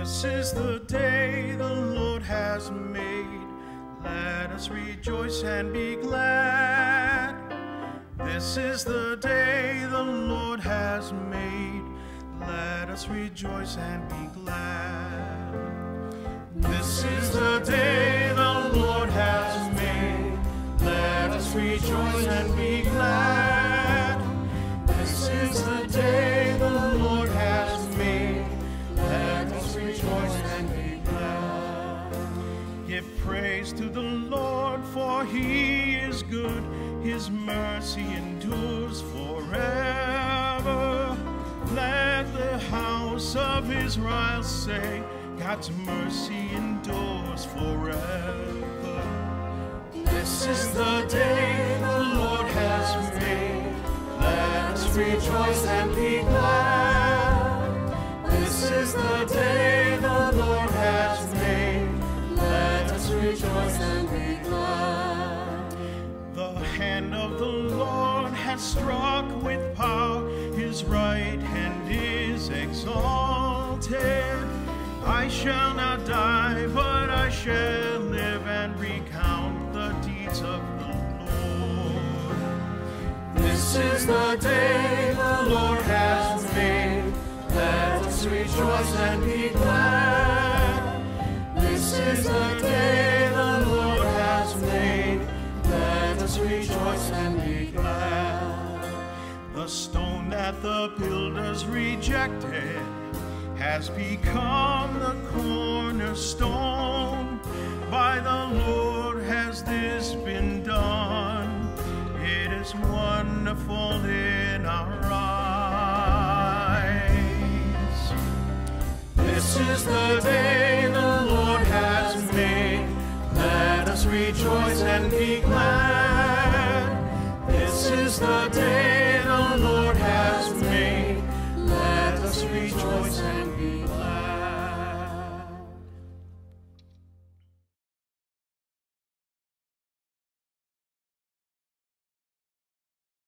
This is the day the Lord has made. Let us rejoice and be glad. This is the day the Lord has made. Let us rejoice and be glad. Give praise to the Lord, for he is good. His mercy endures forever. Let the house of Israel say, God's mercy endures forever. This is the day the Lord has made. Let us rejoice and be glad. Of the Lord has struck with power. His right hand is exalted. I shall not die, but I shall live and recount the deeds of the Lord. This is the day the Lord has made. Let us rejoice and be glad. That the builders rejected has become the cornerstone. By the Lord has this been done. It is wonderful in our eyes. This is the day the Lord has made. Let us rejoice and be glad. This is the day the Lord rejoice and be.